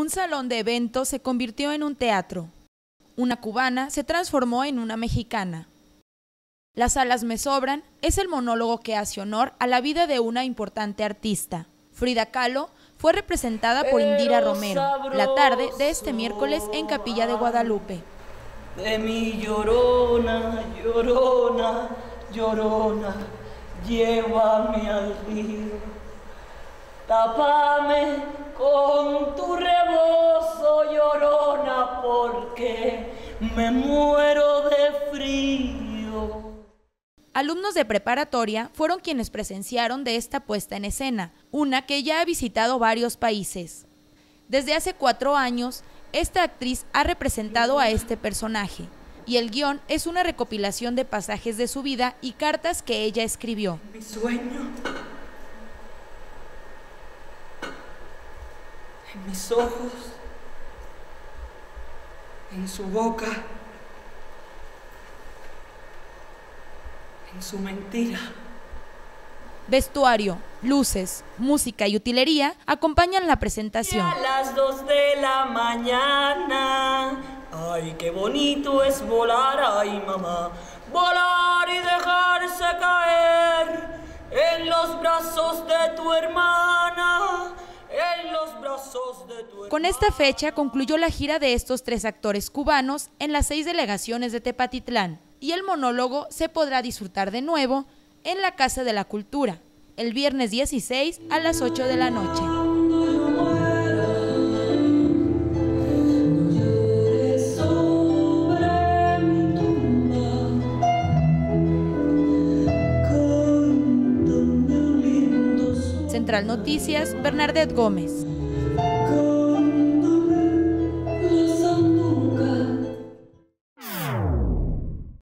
Un salón de eventos se convirtió en un teatro. Una cubana se transformó en una mexicana. Las alas me sobran es el monólogo que hace honor a la vida de una importante artista. Frida Kahlo fue representada por Indira Romero la tarde de este miércoles en Capilla de Guadalupe. De mi llorona, llorona, llorona, llévame al río. Tápame con tu me muero de frío. Alumnos de preparatoria fueron quienes presenciaron de esta puesta en escena, una que ya ha visitado varios países. Desde hace cuatro años, esta actriz ha representado a este personaje, y el guion es una recopilación de pasajes de su vida y cartas que ella escribió. Mi sueño. En mis ojos. En su boca. En su mentira. Vestuario, luces, música y utilería acompañan la presentación. A las dos de la mañana. Ay, qué bonito es volar, ay mamá. Volar y dejarse caer en los brazos de tu hermana. Con esta fecha concluyó la gira de estos tres actores cubanos en las seis delegaciones de Tepatitlán y el monólogo se podrá disfrutar de nuevo en la Casa de la Cultura, el viernes 16 a las 8 de la noche. Central Noticias, Bernardet Gómez.